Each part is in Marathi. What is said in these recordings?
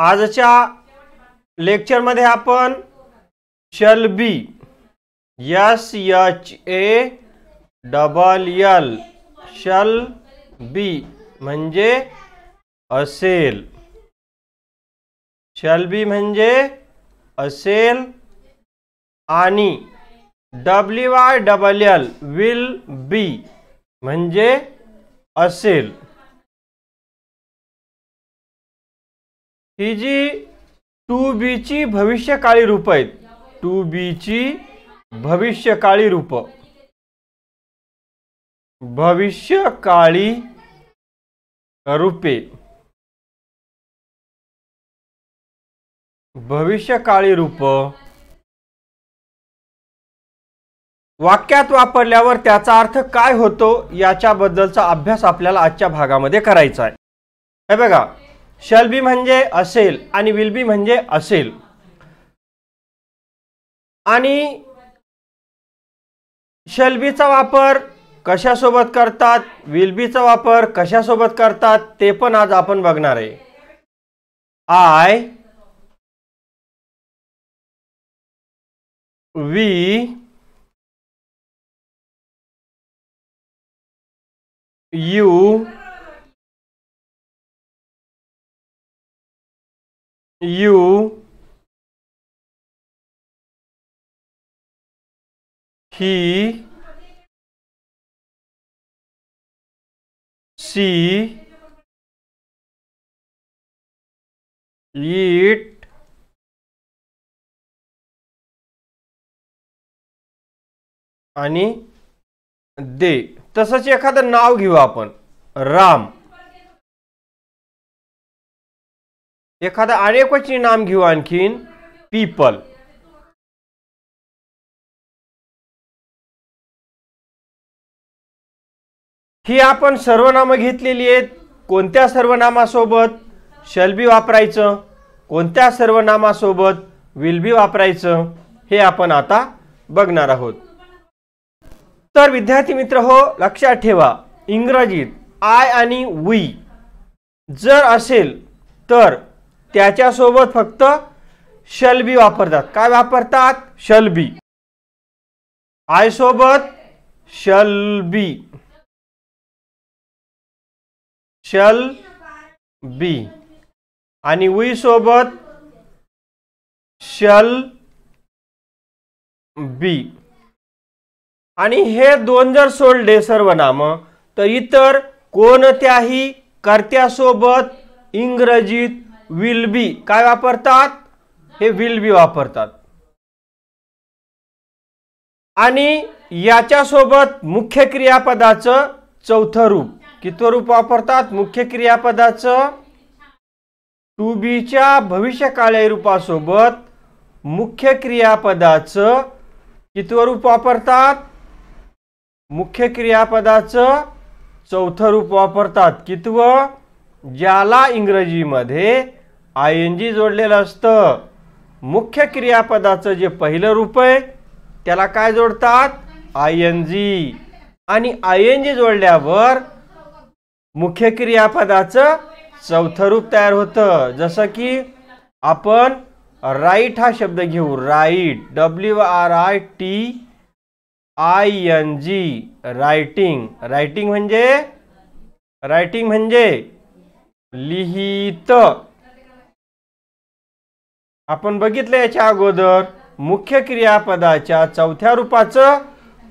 आजच्या लेक्चरमध्ये आपण shall be S H A double L shall be म्हणजे असेल. शल बी म्हणजे असेल आणि W I double L will be म्हणजे असेल. ही जी टू बीची भविष्यकाळी रूप आहेत टू बीची भविष्यकाळी रूप. भविष्यकाळी रूपे. भविष्यकाळी रूप. वाक्यात वापरल्यावर त्याचा अर्थ काय होतो याच्याबद्दलचा अभ्यास आपल्याला आजच्या भागामध्ये करायचा आहे. हे बघा शल बी म्हणजे असेल आणि विल बी म्हणजे असेल. आणि शलबीचा वापर कशासोबत करतात विल बीचा वापर कशासोबत करतात ते पण आज आपण बघणार आहे. I we you you he she it आणि दे. तसंच एखादं नाव घेऊ आपण. राम. एखादं अनेकवचनी नाम घेऊ आणखीन. पीपल ही आपण सर्वनामं घेतलेली आहेत. कोणत्या सर्वनामासोबत? शलबी वापरायचं. कोणत्या सर्वनामासोबत? विलबी वापरायचं. हे आपण आता बघणार आहोत. तर विद्यार्थी मित्र हो लक्षात ठेवा. इंग्रजीत आय आणि वी जर असेल तर त्याच्यासोबत फक्त शलबी वापरतात. काय वापरतात? शलबी. आय सोबत शल्बी. शल बी आणि वी सोबत शल बी आणि हे दोन जर सोडले सर्वनाम तर इतर कोणत्याही कर्त्यासोबत इंग्रजीत विल बी काय वापरतात? हे विल बी वापरतात. आणि याच्यासोबत मुख्य क्रियापदाचं चौथं रूप. कितवं रूप वापरतात? मुख्य क्रियापदाचं टू बीच्या भविष्यकाळी रूपासोबत मुख्य क्रियापदाचं कितवं रूप वापरतात? मुख्य क्रियापदाचं चौथं रूप वापरतात. कितवं? ज्याला इंग्रजीमध्ये आय एन जी जोडलेलं असतं. मुख्य क्रियापदाचं जे पहिलं रूप आहे त्याला काय जोडतात? आय एन जी आणि आय एन जी जोडल्यावर मुख्य क्रियापदाचं चौथं रूप तयार होतं. जसं की आपण राईट हा शब्द घेऊ. Write W R I T I N G writing writing म्हणजे रायटिंग म्हणजे लिहित. आपण बघितलं याच्या अगोदर मुख्य क्रियापदाच्या चौथ्या रूपाचं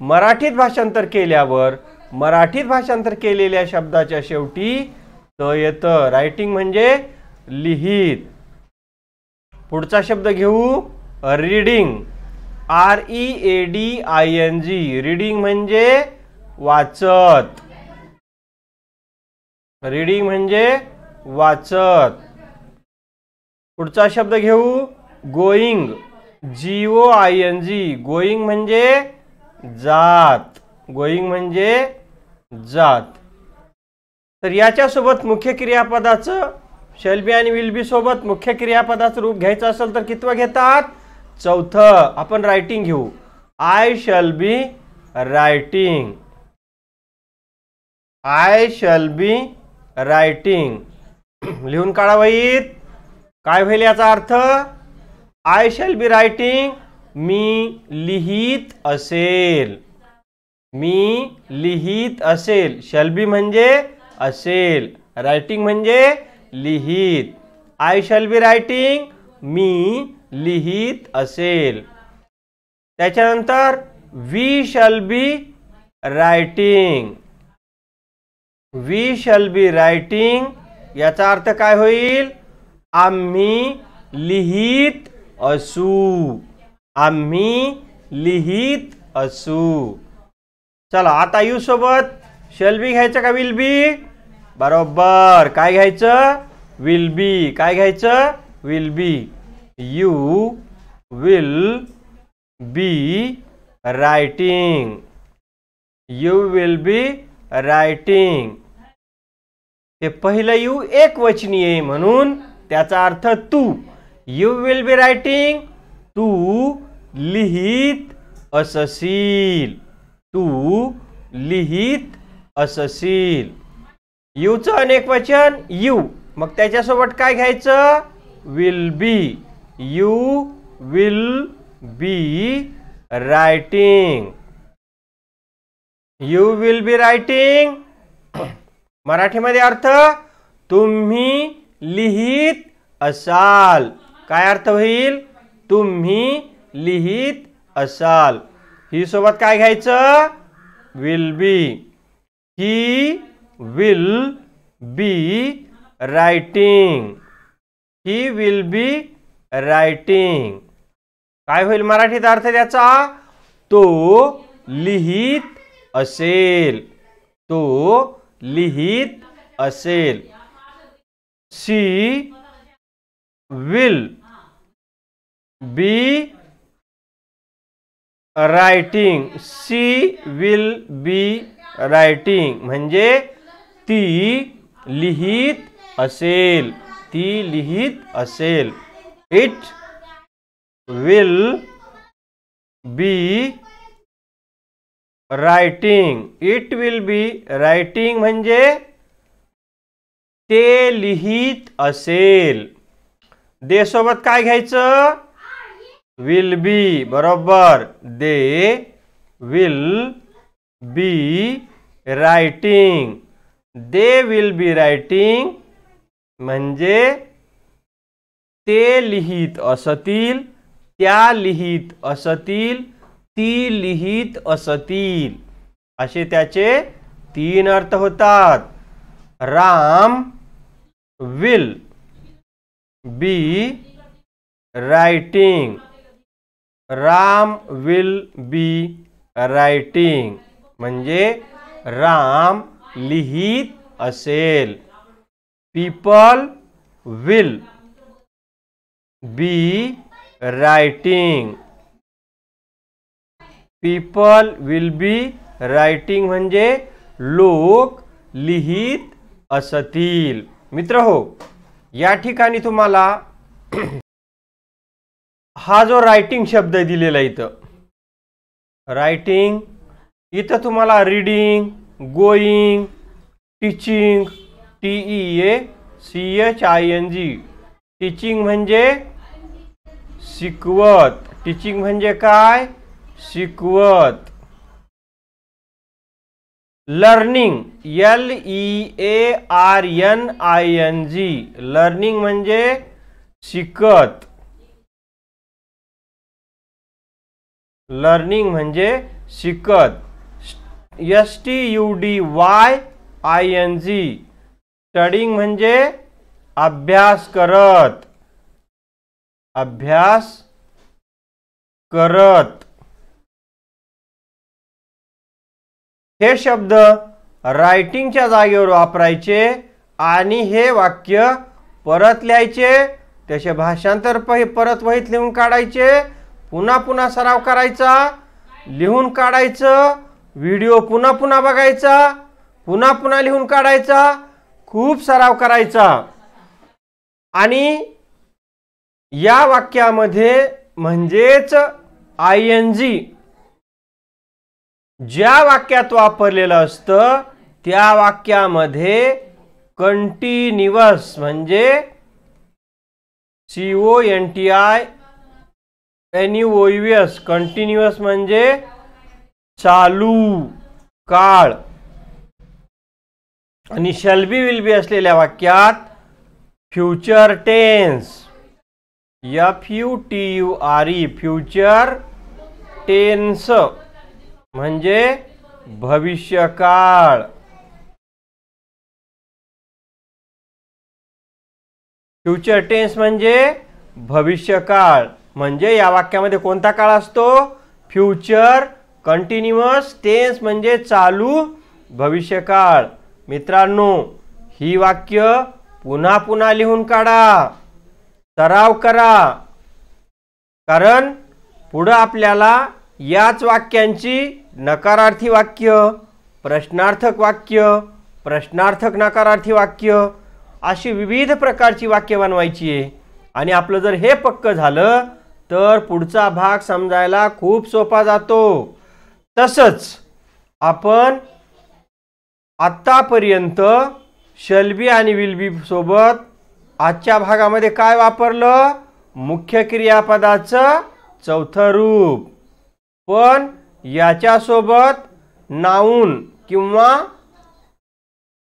मराठीत भाषांतर केल्यावर मराठीत भाषांतर केलेल्या शब्दाच्या शेवटी त येतं. रायटिंग म्हणजे लिहित. पुढचा शब्द घेऊ. Reading R E A D I N G reading म्हणजे वाचत. रीडिंग म्हणजे वाचत. पुढचा शब्द घेऊ. Going. G O I N G. Going म्हणजे जात. गोईंग म्हणजे जात. तर याच्यासोबत मुख्य क्रियापदाचं शेल्बी आणि विलबी सोबत मुख्य क्रियापदाचं रूप घ्यायचं असेल तर कितवं घेतात? चौथं. आपण रायटिंग घेऊ. I shall be writing I shall be writing लिहून काढावं काय होईल याचा अर्थ? आय शॅल बी रायटिंग मी लिहित असेल. मी लिहित असेल. शॅल बी म्हणजे असेल. रायटिंग म्हणजे लिहित. आय शॅल बी रायटिंग मी लिहित असेल. त्याच्यानंतर we shall be writing we shall be writing याचा अर्थ काय होईल? आम्ही लिहित असू. आम्ही लिहित असू. चला आता यू सोबत शेल बी घ्यायचं का विल बी बरोबर. काय घ्यायचं? विल बी काय घ्यायचं? Will be you will be writing you will be writing हे पहिलं यू एक वचनी आहे म्हणून त्याचा अर्थ तू. यू विल बी रायटिंग तू लिहित असशील. तू लिहित असशील. यूचं अनेक वचन यू मग त्याच्यासोबत काय घ्यायचं? Will be you will be writing you will be writing मराठीमध्ये अर्थ तुम्ही लिहित असाल. काय अर्थ होईल? तुम्ही लिहित असाल. ही सोबत काय घ्यायचं? Will be he will be writing he will be writing काय होईल मराठीत अर्थ त्याचा? तो लिहित असेल. तो लिहित असेल. She will be writing she will be writing म्हणजे ती लिहित असेल. ती लिहित असेल. It will be writing it will be writing म्हणजे ते लिहित असेल. दे सोबत काय घ्यायचं? विल बी बरोबर. They will be writing they will be writing म्हणजे ते लिहित असतील त्या लिहित असतील ती लिहित असतील. असे त्याचे तीन अर्थ होतात. Ram will be writing Ram will be writing म्हणजे राम लिहित असेल people will be writing people will be writing म्हणजे लोक लिहित असतील मित्र हो या ठिकाणी तुम्हाला हा जो रायटिंग शब्द दिलेला इथं. रायटिंग इथं तुम्हाला reading going teaching T E A C H I N G teaching म्हणजे शिकवत. टीचिंग म्हणजे काय? शिकवत. Learning L E A R N I N G learning म्हणजे शिकत. लर्निंग म्हणजे शिकत. S T U D Y I N G studying म्हणजे अभ्यास करत. अभ्यास करत. हे शब्द रायटिंगच्या जागेवर वापरायचे आणि हे वाक्य परत लिहायचे. त्याचे भाषांतर प परत वहीत लिहून काढायचे. पुन्हा पुन्हा सराव करायचा. लिहून काढायचं. व्हिडिओ पुन्हा पुन्हा बघायचा. पुन्हा पुन्हा लिहून काढायचा. खूप सराव करायचा. आणि या वाक्यामध्ये म्हणजेच आय एन जी ज्या वाक्यात वापरलेलं असतं त्या वाक्यामध्ये कंटिन्युअस म्हणजे C O N T I S continuous म्हणजे चालू काळ. आणि शलबी विल बी असलेल्या वाक्यात future tense F U T U R E future tense म्हणजे भविष्यकाळ. फ्युचर टेन्स म्हणजे भविष्यकाळ. म्हणजे या वाक्यामध्ये कोणता काळ असतो? फ्युचर कंटिन्युअस टेन्स म्हणजे चालू भविष्यकाळ. मित्रांनो ही वाक्य पुन्हा पुन्हा लिहून काढा. सराव करा. कारण पुढं आपल्याला याच वाक्यांची नकारार्थी वाक्य प्रश्नार्थक वाक्य प्रश्नार्थक नकारार्थी वाक्य अशी विविध प्रकारची वाक्य बनवायची आहे. आणि आपलं जर हे पक्क झालं तर पुढचा भाग समजायला खूप सोपा जातो. तसंच आपण आत्तापर्यंत शलबी आणि विलबी सोबत आजच्या भागामध्ये काय वापरलं? मुख्य क्रियापदाचं चौथं रूप. पण याच्यासोबत नाऊन किंवा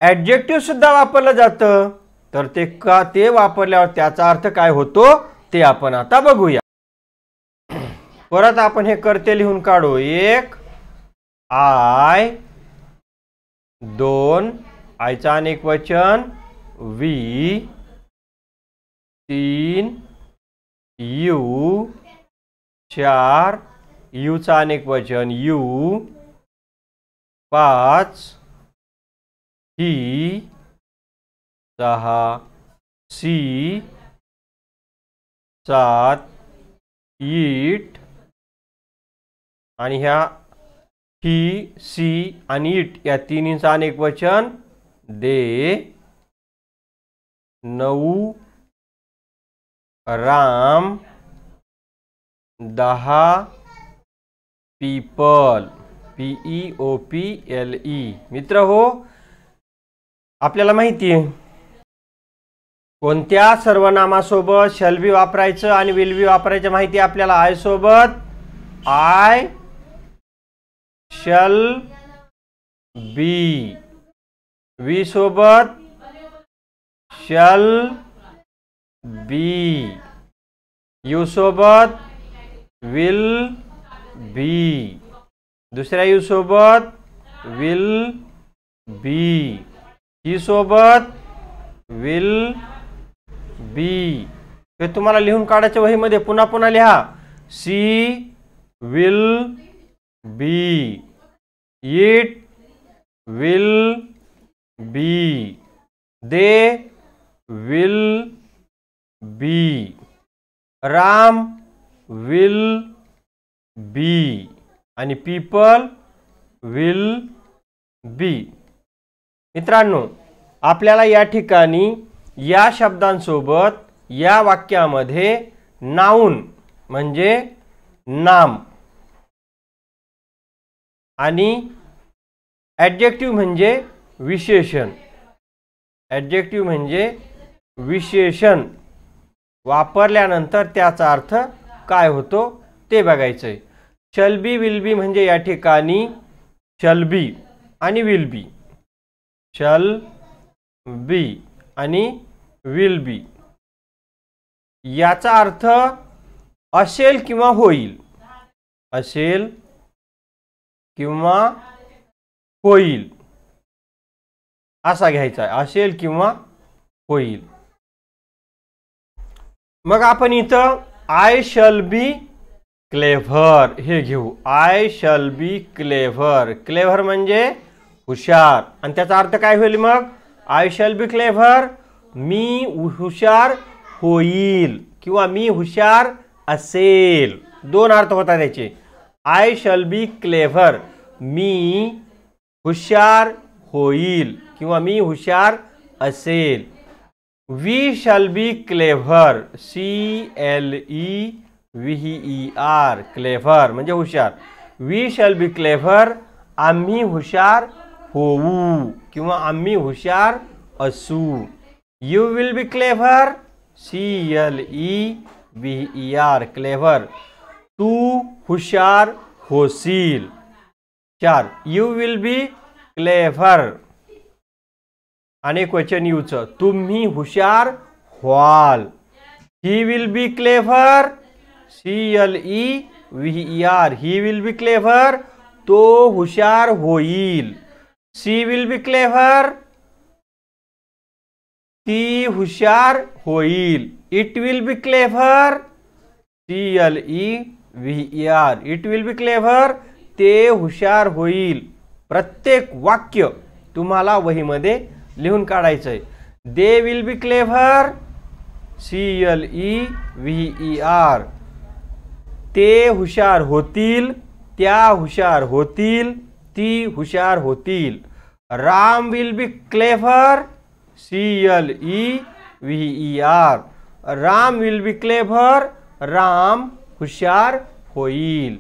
ॲडजेक्टिव्हसुद्धा वापरलं जातं. तर ते का ते वापरल्यावर त्याचा अर्थ काय होतो ते आपण आता बघूया. परत आपण हे करते लिहून काढू. एक आय दोन आयचा अनेक वचन वी तीन यू चार यूचा अनेक वचन यू पाच ही सहा सी सात ईट आणि ह्या ही सी आणि इट या तिन्हीचा अनेक वचन दे. नऊ राम दहा people P E O P L E. मित्र हो आपल्याला माहिती आहे. कोणत्या सर्वनामासोबत शलबी वापरायचं आणि विलबी वापरायचं माहिती आपल्याला? आय सोबत आय शल बी वी सोबत शल बी यू सोबत विल बी दुसऱ्या यू सोबत विल बी ही सोबत विल बी हे तुम्हाला लिहून काढायच्या वहीमध्ये पुन्हा पुन्हा लिहा. She will be it will be they will be Ram will be आणि पीपल विल बी मित्रांनो आपल्याला या ठिकाणी या शब्दांसोबत या वाक्यामध्ये नाऊन म्हणजे नाम आणि ॲडजेक्टिव्ह म्हणजे विशेषण. ॲडजेक्टिव्ह म्हणजे विशेषण. वापरल्यानंतर त्याचा अर्थ काय होतो ते बघायचं आहे शलबी विलबी म्हणजे या ठिकाणी शलबी आणि विलबी शल बी आणि विल बी. याचा अर्थ असेल किंवा होईल. असेल किंवा होईल. असा घ्यायचा आहे. असेल किंवा होईल. मग आपण इथं आय शल बी क्लेव्हर. हे घेऊ. I shall be clever clever म्हणजे हुशार. आणि त्याचा अर्थ काय होईल मग? आय शल बी क्लेव्हर मी हुशार होईल. किंवा मी हुशार असेल. दोन अर्थ होता त्याचे आय शल बी क्लेव्हर मी हुशार होईल. किंवा मी हुशार असेल. We shall be clever C L E V E R clever म्हणजे हुशार. वी शॅल बी क्लेव्हर आम्ही हुशार होऊ किंवा आम्ही हुशार असू. You will be clever C L E V E R clever. तू हुशार होशील. चार यू विल बी क्लेव्हर. आणि क्वेश्चन यूचं तुम्ही हुशार व्हाल. He will be clever C L E V E R he will be clever तो हुशार होईल. सी विल बी क्लेव्हर ती हुशार होईल. It will be clever C L E V E R it will be clever ते हुशार होईल. प्रत्येक वाक्य तुम्हाला वहीमध्ये लिहून काढायचं आहे. They will be clever C L E V E R. ते हुशार होतील त्या हुशार होतील ती हुशार होतील. Ram will be clever C L E V E R Ram will be clever Ram हुशार होईल.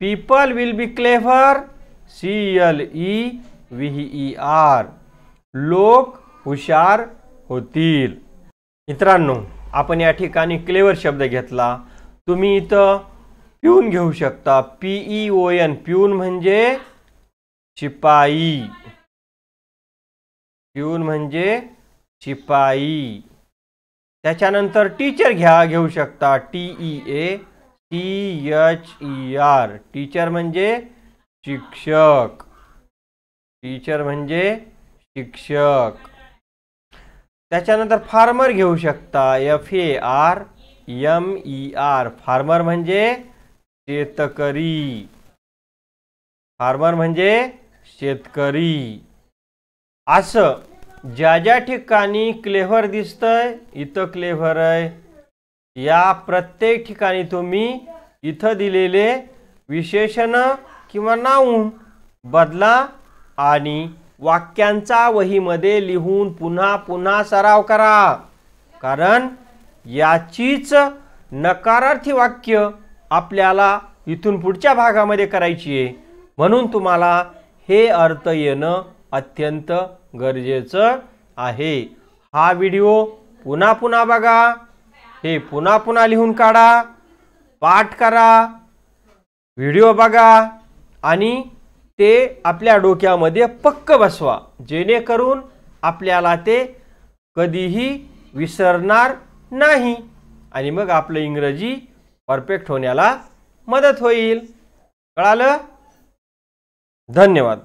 People will be clever C L E V E R लोक हुशार होतील. मित्रांनो आपण या ठिकाणी क्लेवर शब्द घेतला. तुम्ही इथं पिऊन घेऊ शकता. पीई ओ एन पिऊन म्हणजे शिपाई. पिऊन म्हणजे शिपाई. त्याच्यानंतर टीचर घ्या, घेऊ शकता. T E A T H E R teacher म्हणजे शिक्षक. टीचर म्हणजे शिक्षक. त्याच्यानंतर फार्मर घेऊ शकता. F A R M E R farmer म्हणजे शेतकरी. फार्मर म्हणजे शेतकरी. असं ज्या ज्या ठिकाणी क्लेव्हर दिसतंय इथं क्लेव्हर आहे. या प्रत्येक ठिकाणी तुम्ही इथं दिलेले विशेषण किंवा नाऊन बदला आणि वाक्यांचा वहीमध्ये लिहून पुन्हा पुन्हा सराव करा. कारण याचीच नकारार्थी वाक्य आपल्याला इथून पुढच्या भागामध्ये करायची आहे. म्हणून तुम्हाला हे अर्थ येणं अत्यंत गरजेचं आहे. हा व्हिडिओ पुन्हा पुन्हा बघा. हे पुन्हा पुन्हा लिहून काढा. पाठ करा. व्हिडिओ बघा. आणि ते आपल्या डोक्यामध्ये पक्क बसवा. जेणेकरून आपल्याला ते कधीही विसरणार नाही. आणि मग आपलं इंग्रजी परफेक्ट होण्याला मदत होईल. कळालं? धन्यवाद.